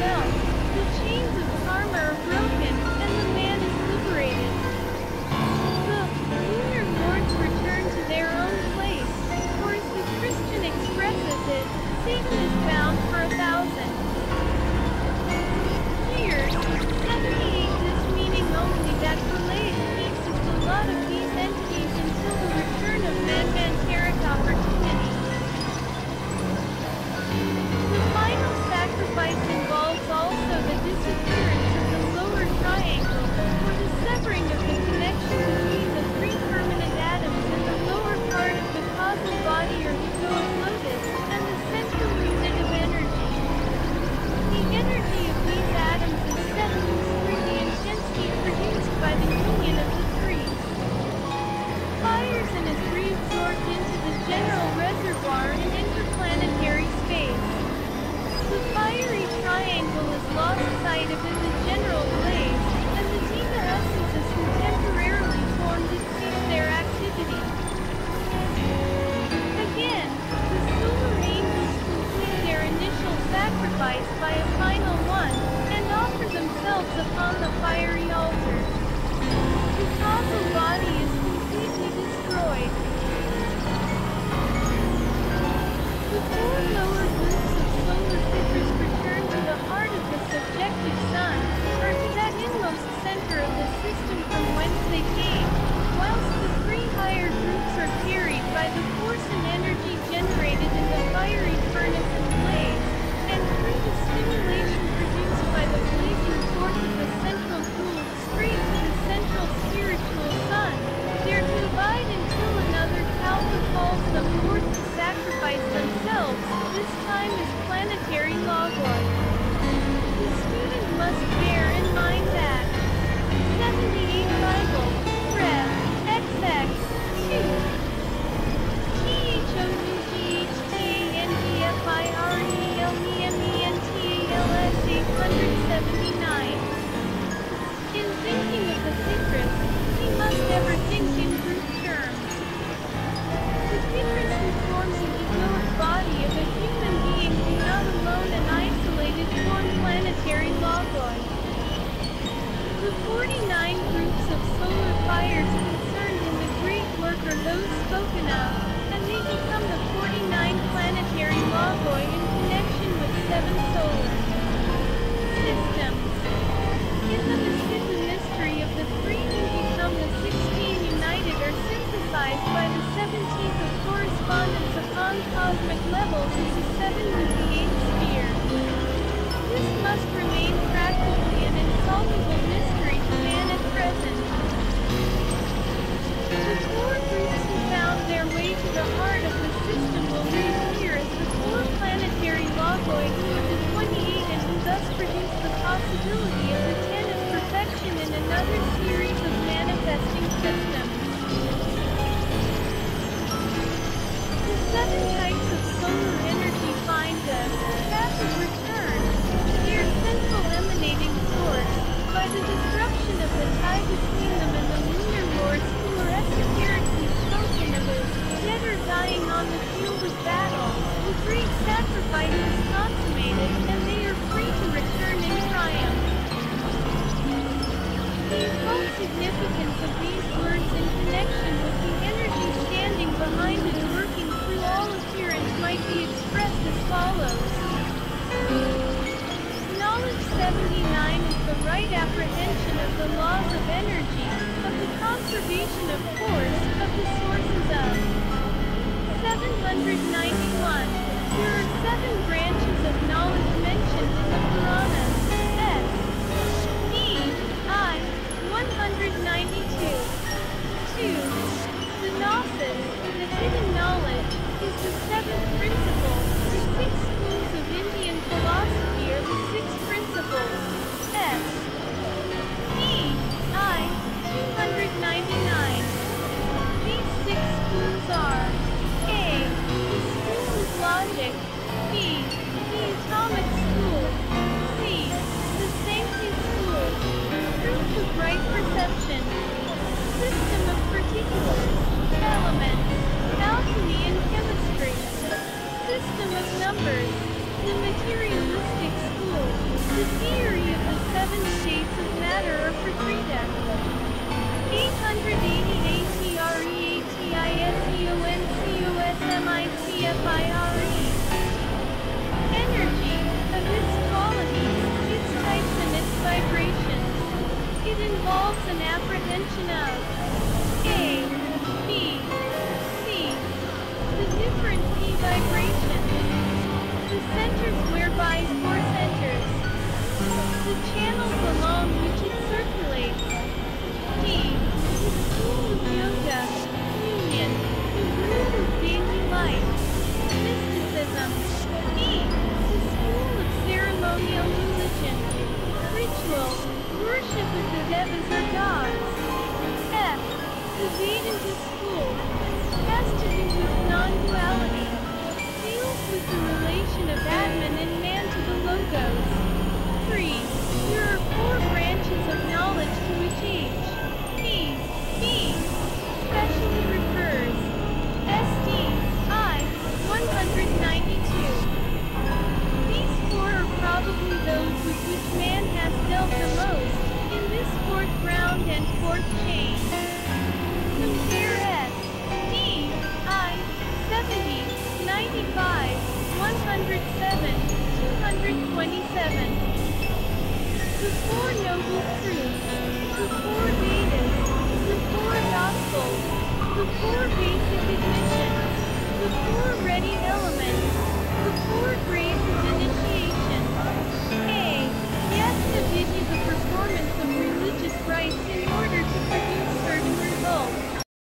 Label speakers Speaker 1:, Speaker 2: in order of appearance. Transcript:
Speaker 1: Yeah. the heart of the subjective sun. 49 groups of solar fires concerned in the great work are those spoken of, and they become the 49 planetary logoi in connection with seven solar systems. In the lies between and the lunar lords who were esoterically spoken of as never dying on the field of battle. The great sacrifice is consummated, and they are free to return in triumph. The full significance of these words in connection with the energy standing behind and working through all appearance might be expressed as follows knowledge 79 is the right apprehension of the laws of energy. involves an apprehension of. conveyed into school, tested in its non-duality, deals with the relation of admin and man to the logos. 3. There are four branches of knowledge to each. 27. four noble truths. truth, four Vedas, The four Gospels. gospel, four basic admission, four ready elements. element, four grades of initiation. A. Yes, the duties of performance of religious rites